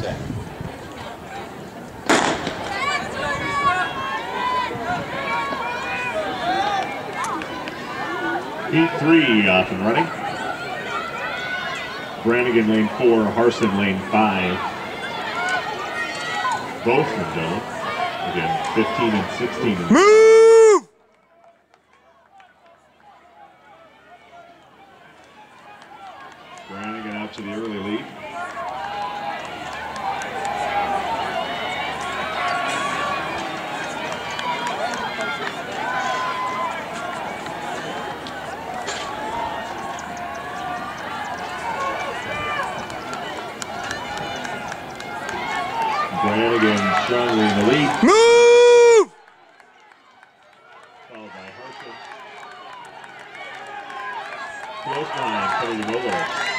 set. Heat three off and running. Brannigan lane four, Harson lane five. Both from Dillon. Again, 15 and 16. Move! Brannigan out to the early lead. Brannigan strongly in the lead, Move! followed by. Close line, coming him over.